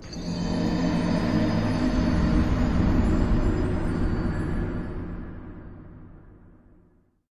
you